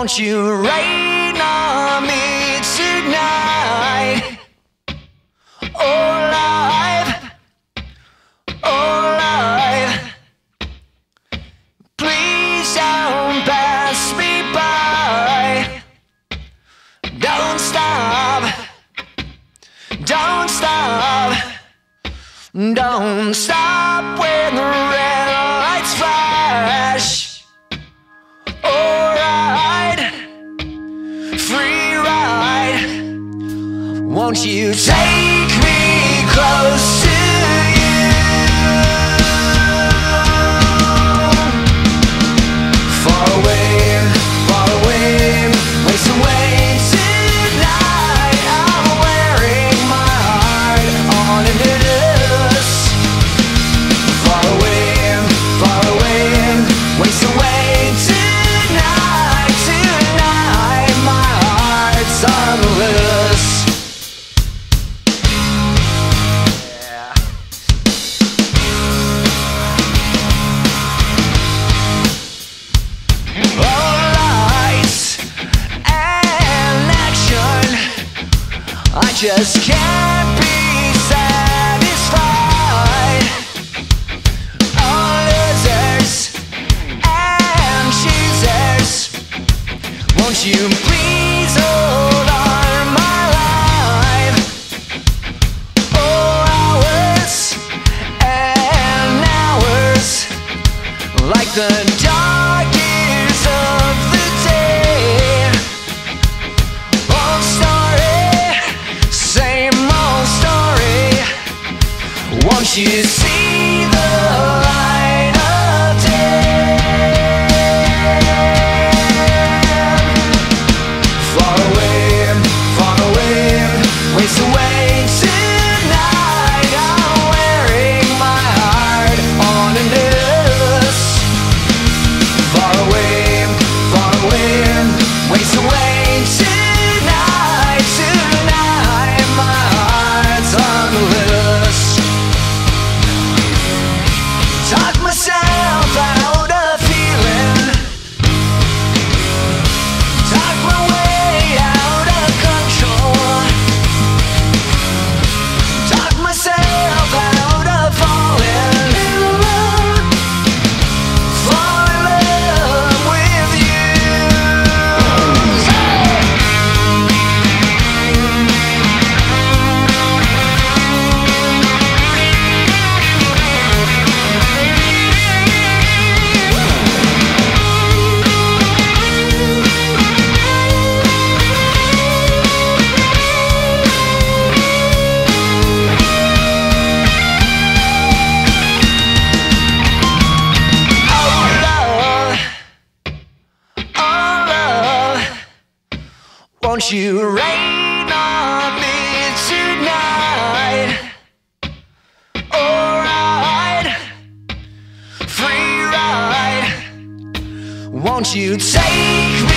Won't you rain on me tonight? Oh, life, oh, life. Please don't pass me by. Don't stop, don't stop, don't stop when the red Won't you take me close just can't be satisfied. All losers and choosers. Won't you please hold on my life? Oh, hours and hours like the you see won't you rain on me tonight? Alright, free ride. Won't you take?